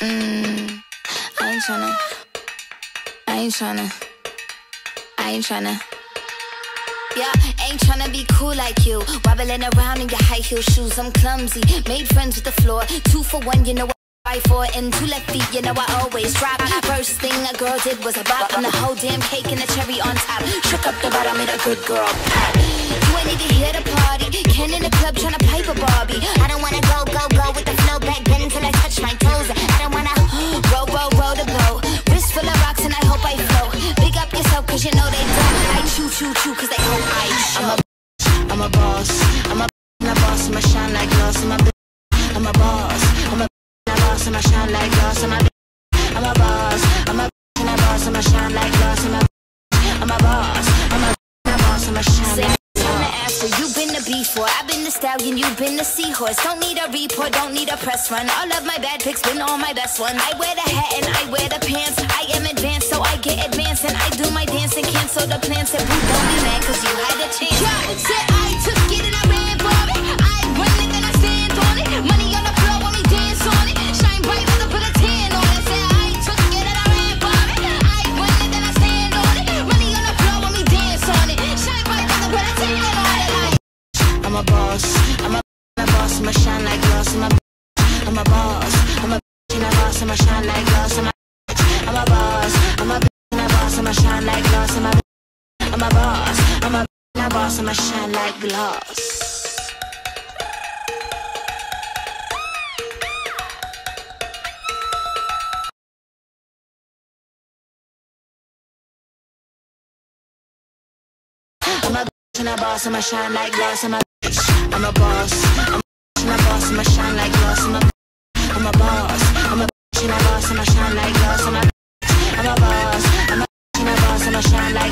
Mm. tryna. I ain't tryna. I ain't tryna. Yeah, ain't tryna be cool like you. Wobbling around in your high heel shoes. I'm clumsy. Made friends with the floor. Two for one, you know what? Five for and two left feet, you know I always drop. First thing a girl did was a bop, and the whole damn cake and the cherry on top. Shook up the bottom, made a good girl. You ain't need to party. Ken in the club tryna pipe a Barbie. I don't wanna go, go, cause they hope I. I'm a, I'm a boss. I'm a, I'm a boss. I'ma shine like glass. I'm a, I'm a boss. I'm a, I'm a boss. I'ma shine like glass. I'm a, I'm a boss. I'm a, I'm a boss. I'ma shine like glass. I'm a, I'm a boss. I'm a, I'm a boss. I'ma shine Say, like I'm the after, you've been the before. I've been the stallion, you've been the seahorse. Don't need a report, don't need a press run. All of my bad pics been all my best ones. I wear the hat and I wear the pants. I am advanced, so I get advanced. And I do my dance and cancel the plans. Said, "Boo, don't be mad, cause you had a chance. Yeah, said I took it and I ran for it. I run it, then I stand on it. Money on the floor when we dance on it. Shine bright, when I put a tan on it. Said I took it and I ran for it. I run it, then I stand on it. Money on the floor when we dance on it. Shine bright, when I put a tan on it. Like, I'm a boss. I'm a, I'm a boss. I'ma shine like glass. I'm a, I'm a boss. I'm a, I'm a boss. I'ma shine like glass. I'm a, boss and I shine like glass. I'm a bitch and a boss and I shine like glass. I'm a bitch, I'm a boss. I'm a bitch boss and I shine like glass. I'm a. I'm a boss. I'm a bitch a boss and I shine like glass. I'm a. I'm a boss. I'm a bitch a boss and I shine like